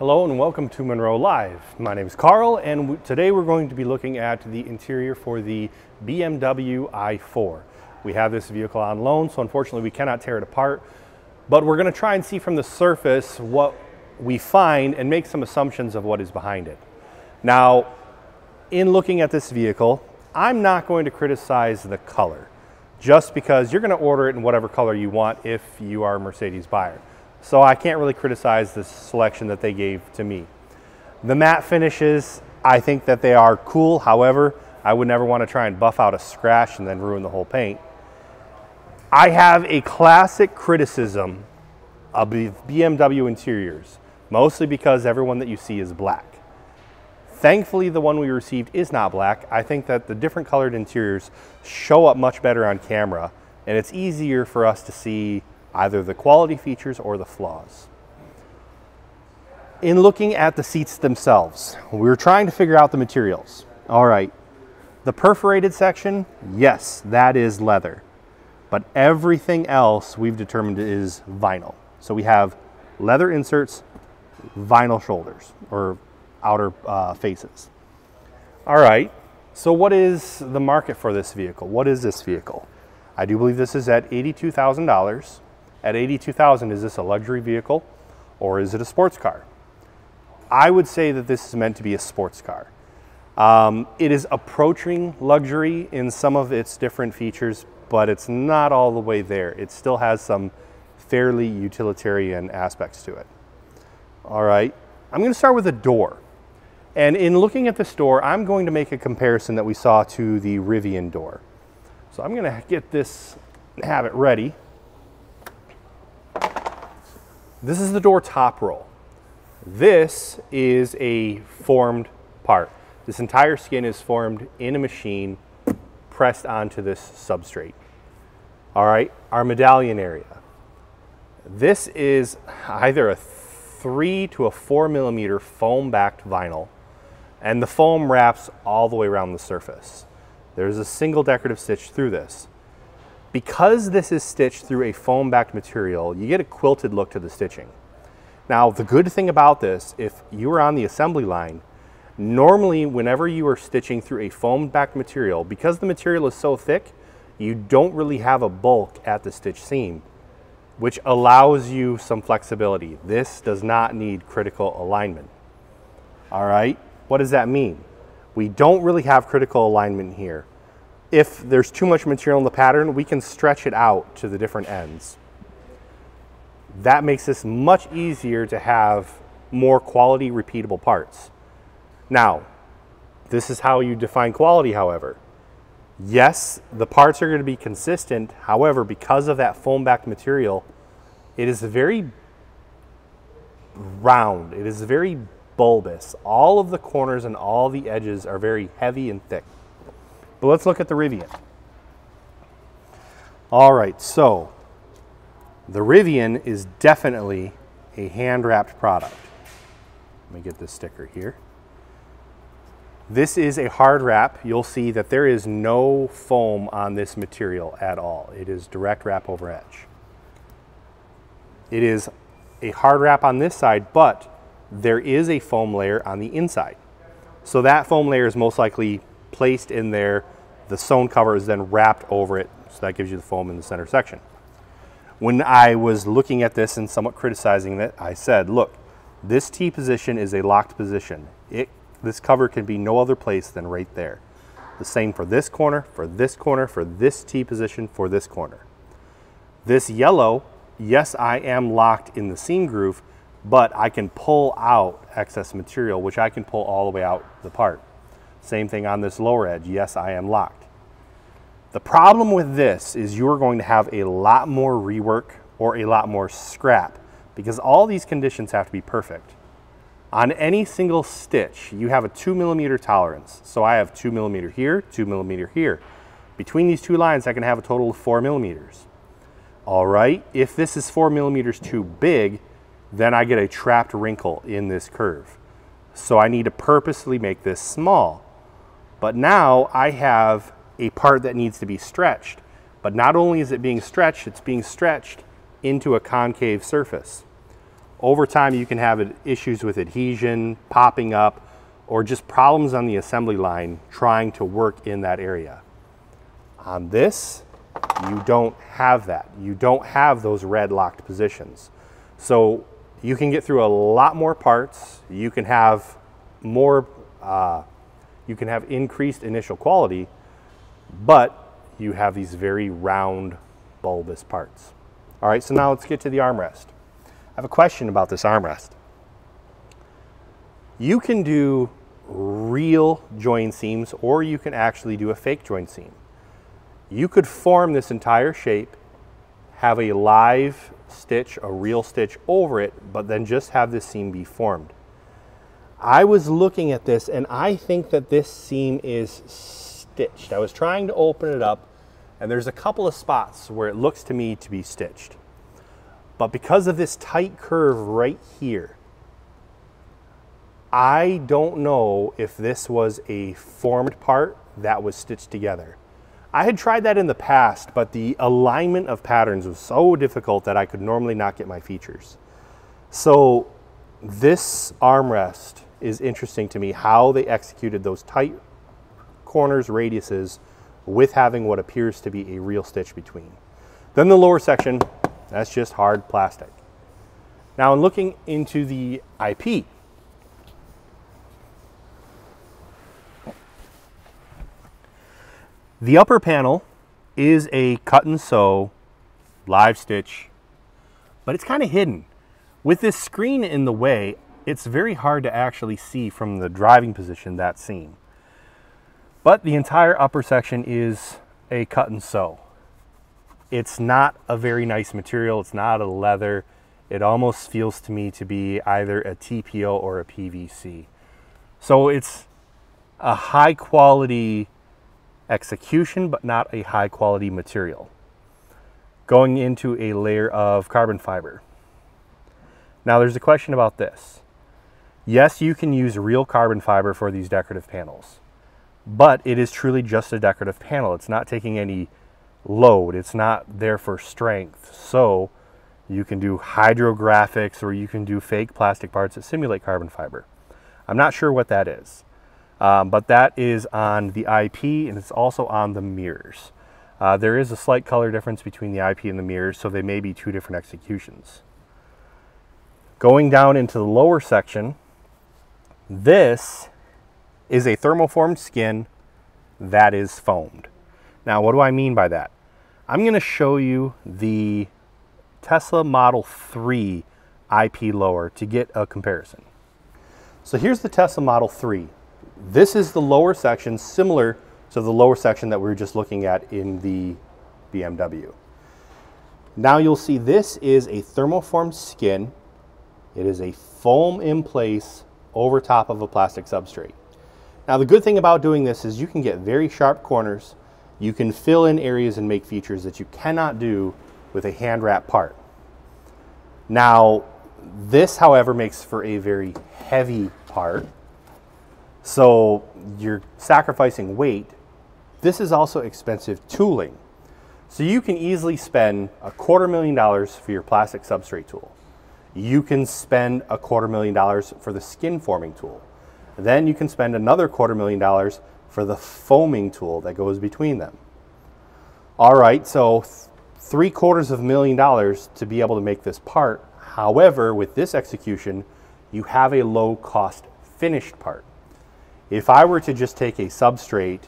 Hello and welcome to Munro Live. My name is Carl and today we're going to be looking at the interior for the BMW i4. We have this vehicle on loan, so unfortunately we cannot tear it apart, but we're gonna try and see from the surface what we find and make some assumptions of what is behind it. Now, in looking at this vehicle, I'm not going to criticize the color just because you're gonna order it in whatever color you want if you are a Mercedes buyer. So I can't really criticize the selection that they gave to me. The matte finishes, I think that they are cool. However, I would never want to try and buff out a scratch and then ruin the whole paint. I have a classic criticism of BMW interiors, mostly because everyone that you see is black. Thankfully, the one we received is not black. I think that the different colored interiors show up much better on camera, and it's easier for us to see either the quality features or the flaws. In looking at the seats themselves, we were trying to figure out the materials. All right, the perforated section, yes, that is leather. But everything else we've determined is vinyl. So we have leather inserts, vinyl shoulders or outer uh, faces. All right, so what is the market for this vehicle? What is this vehicle? I do believe this is at $82,000. At 82,000, is this a luxury vehicle or is it a sports car? I would say that this is meant to be a sports car. Um, it is approaching luxury in some of its different features, but it's not all the way there. It still has some fairly utilitarian aspects to it. All right, I'm gonna start with the door. And in looking at this door, I'm going to make a comparison that we saw to the Rivian door. So I'm gonna get this, have it ready. This is the door top roll. This is a formed part. This entire skin is formed in a machine pressed onto this substrate. All right, our medallion area. This is either a three to a four millimeter foam backed vinyl and the foam wraps all the way around the surface. There's a single decorative stitch through this. Because this is stitched through a foam backed material, you get a quilted look to the stitching. Now, the good thing about this, if you are on the assembly line, normally whenever you are stitching through a foam backed material, because the material is so thick, you don't really have a bulk at the stitch seam, which allows you some flexibility. This does not need critical alignment. All right, what does that mean? We don't really have critical alignment here if there's too much material in the pattern, we can stretch it out to the different ends. That makes this much easier to have more quality repeatable parts. Now, this is how you define quality, however. Yes, the parts are going to be consistent. However, because of that foam backed material, it is very round. It is very bulbous. All of the corners and all the edges are very heavy and thick. But let's look at the Rivian. All right, so the Rivian is definitely a hand-wrapped product. Let me get this sticker here. This is a hard wrap. You'll see that there is no foam on this material at all. It is direct wrap over edge. It is a hard wrap on this side, but there is a foam layer on the inside. So that foam layer is most likely placed in there. The sewn cover is then wrapped over it, so that gives you the foam in the center section. When I was looking at this and somewhat criticizing it, I said, look, this T position is a locked position. It, this cover can be no other place than right there. The same for this corner, for this corner, for this T position, for this corner. This yellow, yes, I am locked in the seam groove, but I can pull out excess material, which I can pull all the way out the part. Same thing on this lower edge. Yes, I am locked. The problem with this is you're going to have a lot more rework or a lot more scrap because all these conditions have to be perfect. On any single stitch, you have a two millimeter tolerance. So I have two millimeter here, two millimeter here. Between these two lines, I can have a total of four millimeters. All right, if this is four millimeters too big, then I get a trapped wrinkle in this curve. So I need to purposely make this small. But now I have a part that needs to be stretched. But not only is it being stretched, it's being stretched into a concave surface. Over time, you can have issues with adhesion, popping up, or just problems on the assembly line trying to work in that area. On this, you don't have that. You don't have those red locked positions. So you can get through a lot more parts. You can have more, uh, you can have increased initial quality, but you have these very round bulbous parts. All right, so now let's get to the armrest. I have a question about this armrest. You can do real join seams or you can actually do a fake join seam. You could form this entire shape, have a live stitch, a real stitch over it, but then just have this seam be formed. I was looking at this and I think that this seam is stitched. I was trying to open it up and there's a couple of spots where it looks to me to be stitched. But because of this tight curve right here, I don't know if this was a formed part that was stitched together. I had tried that in the past, but the alignment of patterns was so difficult that I could normally not get my features. So this armrest is interesting to me, how they executed those tight corners, radiuses, with having what appears to be a real stitch between. Then the lower section, that's just hard plastic. Now in looking into the IP, The upper panel is a cut and sew live stitch, but it's kind of hidden. With this screen in the way, it's very hard to actually see from the driving position that seam. But the entire upper section is a cut and sew. It's not a very nice material. It's not a leather. It almost feels to me to be either a TPO or a PVC. So it's a high quality execution, but not a high quality material. Going into a layer of carbon fiber. Now there's a question about this. Yes, you can use real carbon fiber for these decorative panels, but it is truly just a decorative panel. It's not taking any load. It's not there for strength. So you can do hydrographics or you can do fake plastic parts that simulate carbon fiber. I'm not sure what that is. Um, but that is on the IP and it's also on the mirrors. Uh, there is a slight color difference between the IP and the mirrors, so they may be two different executions. Going down into the lower section, this is a thermoformed skin that is foamed. Now, what do I mean by that? I'm going to show you the Tesla Model 3 IP lower to get a comparison. So here's the Tesla Model 3. This is the lower section similar to the lower section that we were just looking at in the BMW. Now you'll see this is a thermoformed skin. It is a foam in place over top of a plastic substrate. Now the good thing about doing this is you can get very sharp corners. You can fill in areas and make features that you cannot do with a hand wrap part. Now this however makes for a very heavy part so you're sacrificing weight. This is also expensive tooling. So you can easily spend a quarter million dollars for your plastic substrate tool. You can spend a quarter million dollars for the skin forming tool. Then you can spend another quarter million dollars for the foaming tool that goes between them. All right, so three quarters of a million dollars to be able to make this part. However, with this execution, you have a low cost finished part. If I were to just take a substrate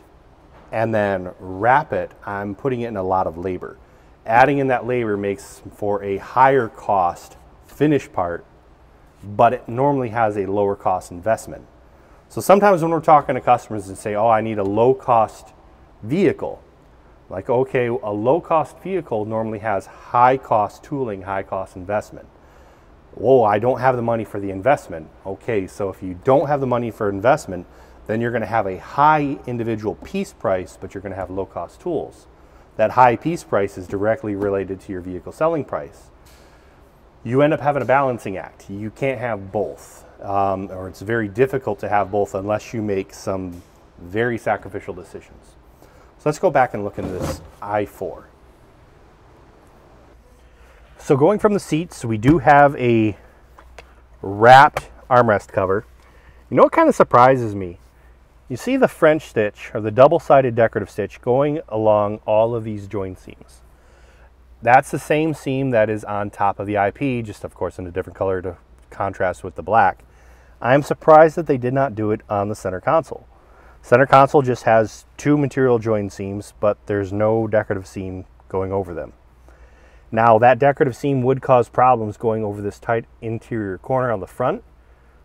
and then wrap it, I'm putting it in a lot of labor. Adding in that labor makes for a higher cost finished part, but it normally has a lower cost investment. So sometimes when we're talking to customers and say, oh, I need a low cost vehicle, like, okay, a low cost vehicle normally has high cost tooling, high cost investment. Whoa, I don't have the money for the investment. Okay, so if you don't have the money for investment, then you're going to have a high individual piece price, but you're going to have low cost tools. That high piece price is directly related to your vehicle selling price. You end up having a balancing act. You can't have both, um, or it's very difficult to have both unless you make some very sacrificial decisions. So let's go back and look into this i4. So going from the seats, we do have a wrapped armrest cover. You know what kind of surprises me? You see the French stitch or the double-sided decorative stitch going along all of these join seams. That's the same seam that is on top of the IP, just of course in a different color to contrast with the black. I'm surprised that they did not do it on the center console. Center console just has two material join seams, but there's no decorative seam going over them. Now that decorative seam would cause problems going over this tight interior corner on the front.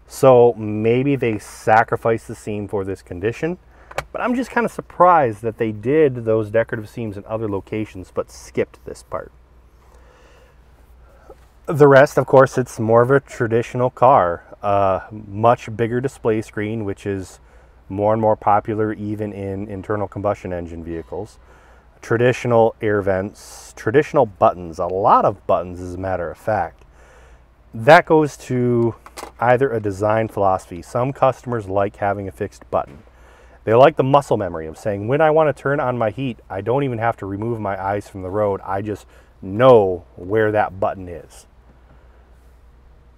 So maybe they sacrificed the seam for this condition. But I'm just kind of surprised that they did those decorative seams in other locations but skipped this part. The rest, of course, it's more of a traditional car. A much bigger display screen, which is more and more popular even in internal combustion engine vehicles. Traditional air vents, traditional buttons, a lot of buttons as a matter of fact. That goes to either a design philosophy. Some customers like having a fixed button. They like the muscle memory of saying, when I want to turn on my heat, I don't even have to remove my eyes from the road. I just know where that button is.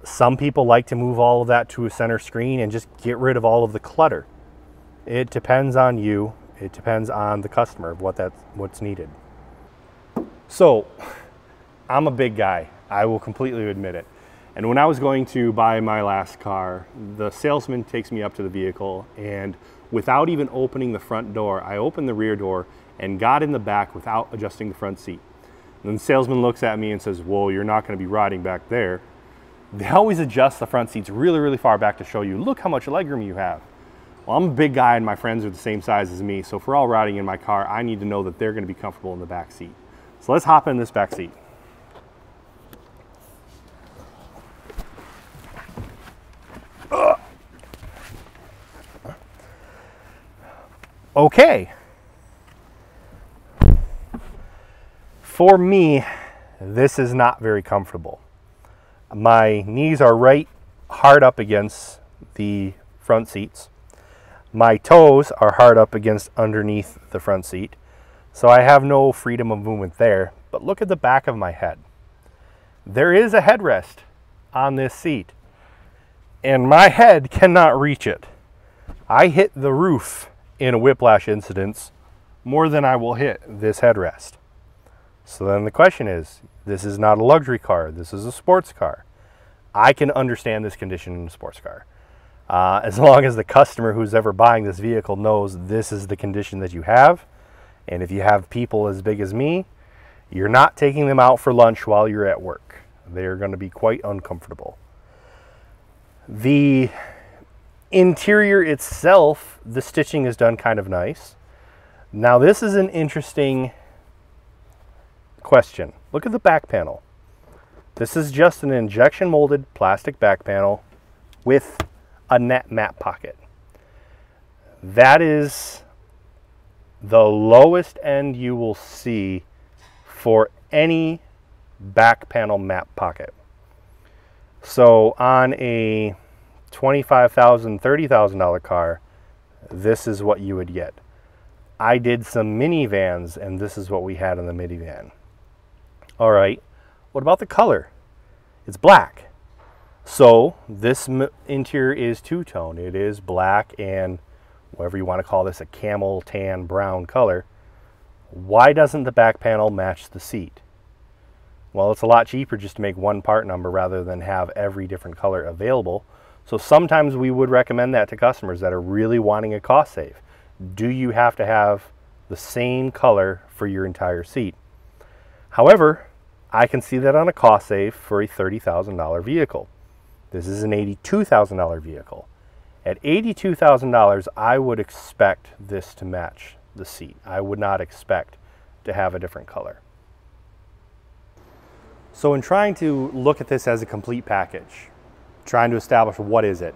Some people like to move all of that to a center screen and just get rid of all of the clutter. It depends on you. It depends on the customer what that's what's needed. So, I'm a big guy. I will completely admit it. And when I was going to buy my last car, the salesman takes me up to the vehicle and without even opening the front door, I opened the rear door and got in the back without adjusting the front seat. And the salesman looks at me and says, well, you're not gonna be riding back there. They always adjust the front seats really, really far back to show you, look how much legroom you have. Well, I'm a big guy and my friends are the same size as me, so if we're all riding in my car, I need to know that they're gonna be comfortable in the back seat. So let's hop in this back seat. Okay. For me, this is not very comfortable. My knees are right hard up against the front seats. My toes are hard up against underneath the front seat, so I have no freedom of movement there. But look at the back of my head. There is a headrest on this seat, and my head cannot reach it. I hit the roof in a whiplash incident more than I will hit this headrest. So then the question is, this is not a luxury car, this is a sports car. I can understand this condition in a sports car. Uh, as long as the customer who's ever buying this vehicle knows this is the condition that you have, and if you have people as big as me, you're not taking them out for lunch while you're at work. They're going to be quite uncomfortable. The interior itself, the stitching is done kind of nice. Now this is an interesting question. Look at the back panel. This is just an injection molded plastic back panel with a net map pocket. That is the lowest end you will see for any back panel map pocket. So on a $25,000, $30,000 car, this is what you would get. I did some minivans and this is what we had in the minivan. All right, what about the color? It's black. So this interior is two-tone. It is black and whatever you want to call this, a camel tan brown color. Why doesn't the back panel match the seat? Well, it's a lot cheaper just to make one part number rather than have every different color available. So sometimes we would recommend that to customers that are really wanting a cost save. Do you have to have the same color for your entire seat? However, I can see that on a cost save for a $30,000 vehicle. This is an $82,000 vehicle. At $82,000, I would expect this to match the seat. I would not expect to have a different color. So in trying to look at this as a complete package, trying to establish what is it?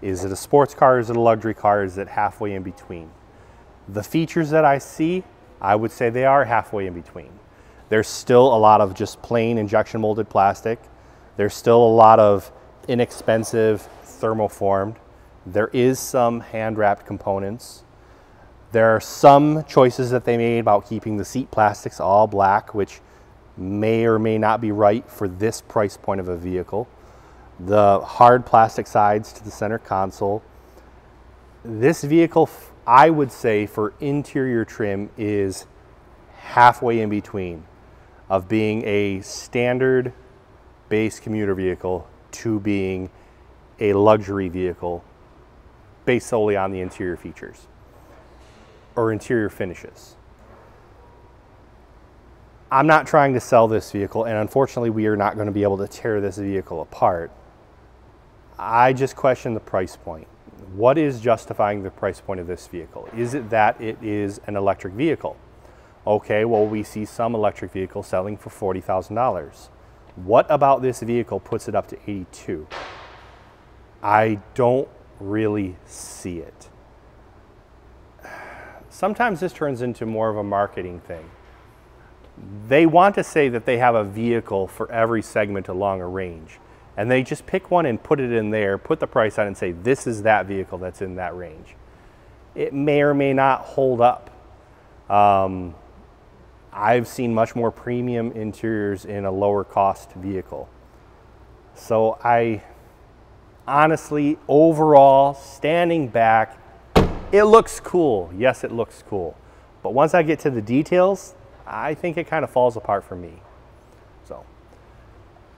Is it a sports car? Is it a luxury car? Is it halfway in between? The features that I see, I would say they are halfway in between. There's still a lot of just plain injection molded plastic. There's still a lot of inexpensive thermoformed. There is some hand wrapped components. There are some choices that they made about keeping the seat plastics all black, which may or may not be right for this price point of a vehicle. The hard plastic sides to the center console. This vehicle, I would say for interior trim is halfway in between of being a standard base commuter vehicle to being a luxury vehicle based solely on the interior features or interior finishes. I'm not trying to sell this vehicle, and unfortunately, we are not going to be able to tear this vehicle apart. I just question the price point. What is justifying the price point of this vehicle? Is it that it is an electric vehicle? Okay, well, we see some electric vehicles selling for $40,000. What about this vehicle puts it up to 82? I don't really see it. Sometimes this turns into more of a marketing thing. They want to say that they have a vehicle for every segment along a range. And they just pick one and put it in there, put the price on and say, this is that vehicle that's in that range. It may or may not hold up. Um, I've seen much more premium interiors in a lower cost vehicle. So I honestly, overall, standing back, it looks cool. Yes, it looks cool. But once I get to the details, I think it kind of falls apart for me. So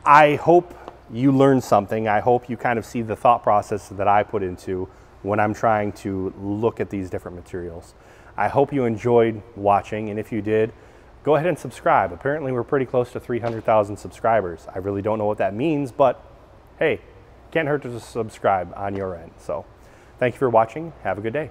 I hope you learn something. I hope you kind of see the thought process that I put into when I'm trying to look at these different materials. I hope you enjoyed watching, and if you did, go ahead and subscribe. Apparently, we're pretty close to 300,000 subscribers. I really don't know what that means, but hey, can't hurt to subscribe on your end. So thank you for watching. Have a good day.